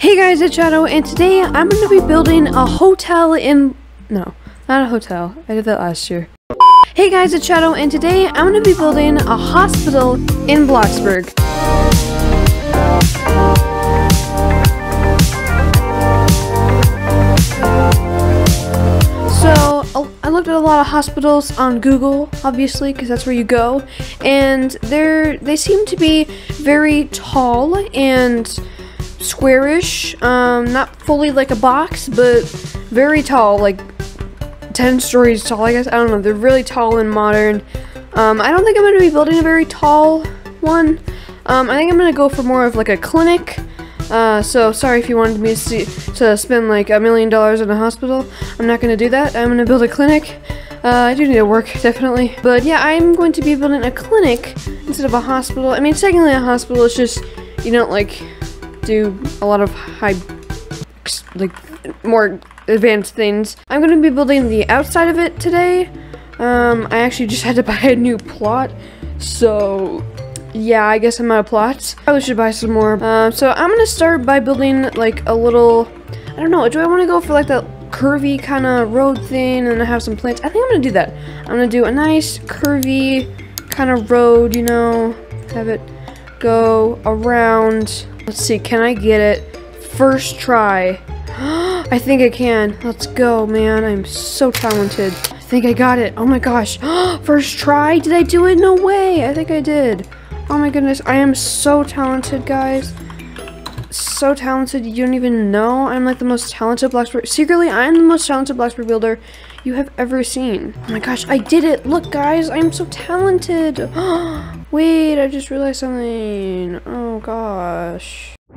Hey guys, it's Shadow, and today I'm going to be building a hotel in... No, not a hotel. I did that last year. Hey guys, it's Shadow, and today I'm going to be building a hospital in Bloxburg. So, I looked at a lot of hospitals on Google, obviously, because that's where you go, and they're, they seem to be very tall and squarish, um, not fully like a box, but very tall, like 10 stories tall, I guess. I don't know, they're really tall and modern. Um, I don't think I'm going to be building a very tall one. Um, I think I'm going to go for more of like a clinic. Uh, so sorry if you wanted me to, see, to spend like a million dollars in a hospital. I'm not going to do that. I'm going to build a clinic. Uh, I do need to work, definitely. But yeah, I'm going to be building a clinic instead of a hospital. I mean, technically a hospital is just, you don't like do a lot of high, like, more advanced things. I'm going to be building the outside of it today. Um, I actually just had to buy a new plot, so yeah, I guess I'm out of plots. Probably should buy some more. Uh, so I'm gonna start by building like a little, I don't know, do I want to go for like that curvy kind of road thing and I have some plants? I think I'm gonna do that. I'm gonna do a nice curvy kind of road, you know, have it go around Let's see, can I get it? First try. I think I can. Let's go, man. I'm so talented. I think I got it. Oh my gosh. First try? Did I do it? No way. I think I did. Oh my goodness. I am so talented, guys. So talented. You don't even know. I'm like the most talented Bloxburg. Secretly, I'm the most talented Bloxburg builder you have ever seen. Oh my gosh, I did it. Look, guys. I'm so talented. Wait, I just realized something. Oh gosh.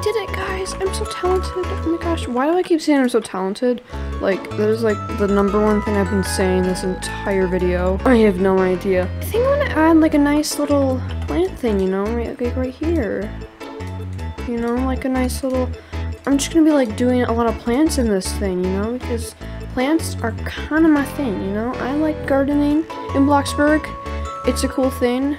Did it guys? I'm so talented. Oh my gosh, why do I keep saying I'm so talented? Like, that is like the number one thing I've been saying this entire video. I have no idea. I think I'm gonna add like a nice little plant thing, you know, right, like right here. You know, like a nice little, I'm just gonna be like doing a lot of plants in this thing, you know, because plants are kind of my thing, you know? I like gardening in Bloxburg. It's a cool thing.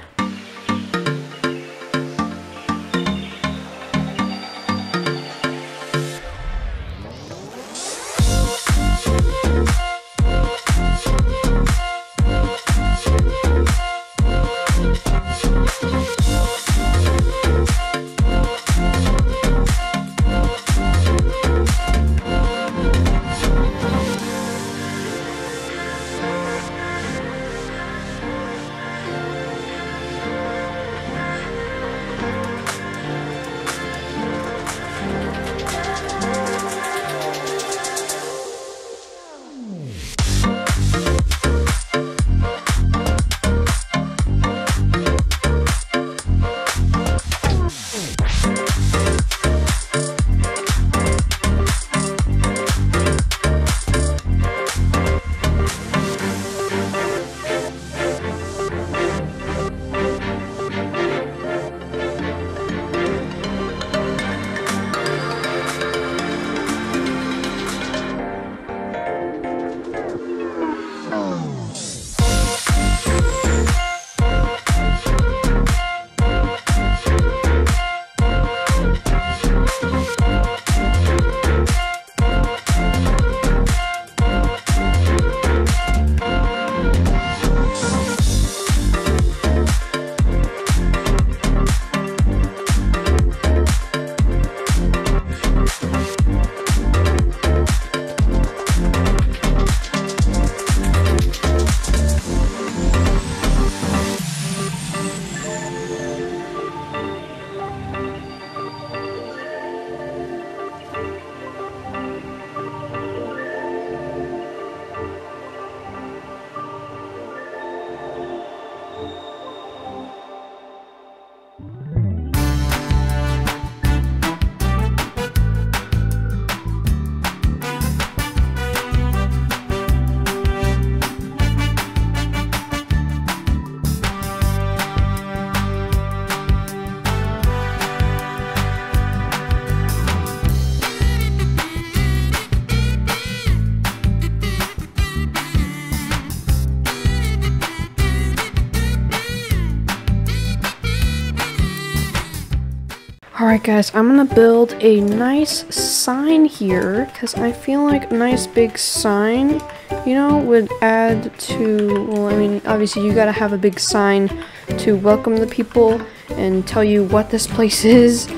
Alright guys, I'm gonna build a nice sign here, because I feel like a nice big sign, you know, would add to, well, I mean, obviously you gotta have a big sign to welcome the people and tell you what this place is.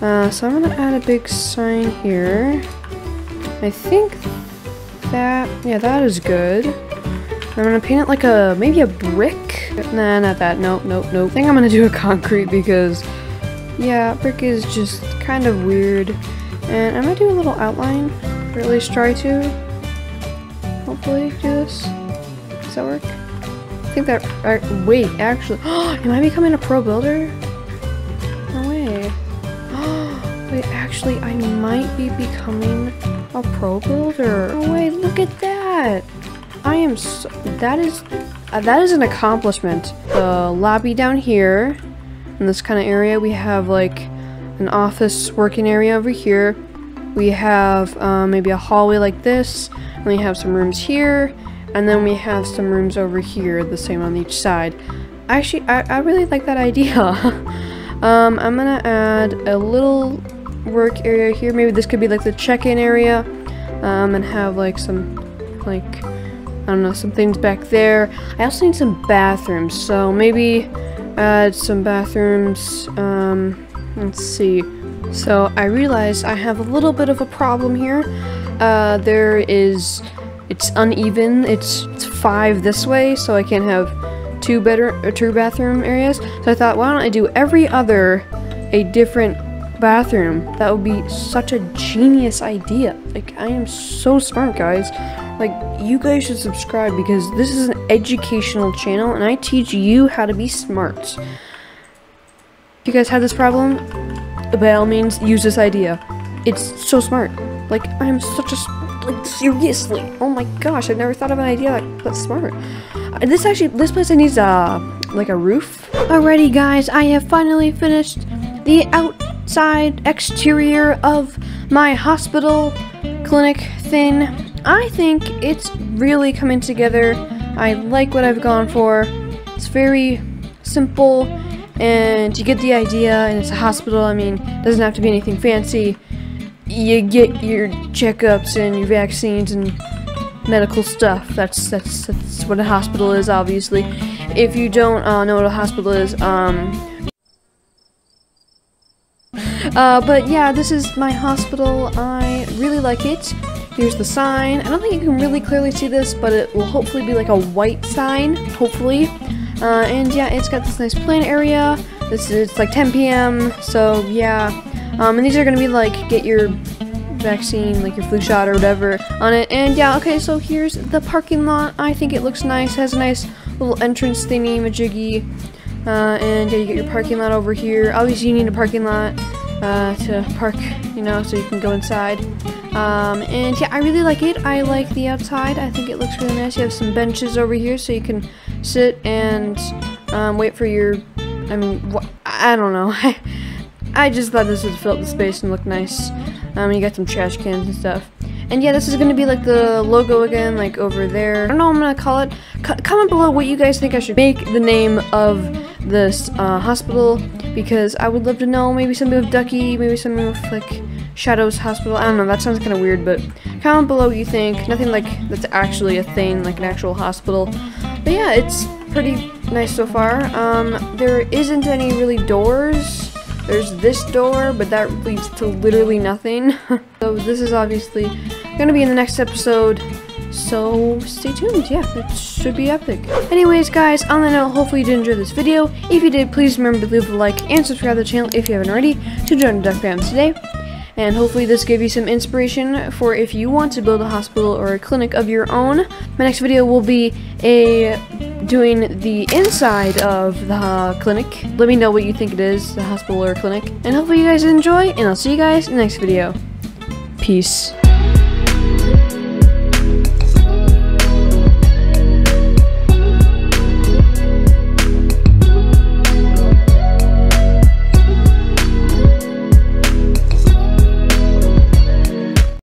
Uh, so I'm gonna add a big sign here. I think that, yeah, that is good. I'm gonna paint it like a, maybe a brick? Nah, not that, nope, nope, nope. I think I'm gonna do a concrete because yeah, brick is just kind of weird. And I'm gonna do a little outline, or at least try to. Hopefully do this. Does that work? I think that, uh, wait, actually, am I becoming a pro builder? No way. wait, actually, I might be becoming a pro builder. Oh wait, look at that. I am so, that is, uh, that is an accomplishment. The lobby down here, in this kind of area. We have like an office working area over here. We have um, maybe a hallway like this. And we have some rooms here. And then we have some rooms over here, the same on each side. Actually, I, I really like that idea. um, I'm gonna add a little work area here. Maybe this could be like the check-in area. Um, and have like some, like, I don't know, some things back there. I also need some bathrooms, so maybe add some bathrooms. Um, let's see. So I realize I have a little bit of a problem here. Uh, there is, it's uneven. It's, it's five this way, so I can't have two better two bathroom areas. So I thought, why don't I do every other a different bathroom? That would be such a genius idea. Like I am so smart, guys. Like, you guys should subscribe because this is an educational channel and I teach you how to be smart. If you guys have this problem, by all means, use this idea. It's so smart. Like, I'm such a, like, seriously. Oh my gosh, I never thought of an idea like, that's smart. Uh, this actually, this place needs a, like a roof. Alrighty guys, I have finally finished the outside exterior of my hospital clinic thing. I think it's really coming together. I like what I've gone for. It's very simple and you get the idea and it's a hospital. I mean, it doesn't have to be anything fancy. You get your checkups and your vaccines and medical stuff. That's that's that's what a hospital is, obviously. If you don't uh, know what a hospital is, um, uh, but yeah, this is my hospital. I really like it. Here's the sign. I don't think you can really clearly see this, but it will hopefully be like a white sign, hopefully. Uh, and yeah, it's got this nice plant area. This is it's like 10 p.m. So yeah, um, and these are gonna be like get your vaccine, like your flu shot or whatever on it. And yeah, okay, so here's the parking lot. I think it looks nice. Has a nice little entrance thingy, majiggy. Uh, and yeah, you get your parking lot over here. Obviously, you need a parking lot uh, to park, you know, so you can go inside. Um, and yeah, I really like it. I like the outside. I think it looks really nice. You have some benches over here so you can sit and um, wait for your, I mean, I don't know. I just thought this would fill up the space and look nice. Um, you got some trash cans and stuff. And yeah, this is going to be like the logo again, like over there. I don't know I'm going to call it. C comment below what you guys think I should make the name of this uh, hospital because I would love to know. Maybe something with Ducky, maybe something with like Shadows Hospital. I don't know, that sounds kind of weird, but comment below what you think. Nothing like that's actually a thing, like an actual hospital. But yeah, it's pretty nice so far. Um, there isn't any really doors. There's this door, but that leads to literally nothing. so this is obviously going to be in the next episode. So stay tuned, yeah, it should be epic. Anyways, guys, on that note, hopefully you did enjoy this video. If you did, please remember to leave a like and subscribe to the channel if you haven't already to join the Duck Fams today and hopefully this gave you some inspiration for if you want to build a hospital or a clinic of your own. My next video will be a doing the inside of the clinic. Let me know what you think it is, the hospital or clinic, and hopefully you guys enjoy, and I'll see you guys in the next video. Peace.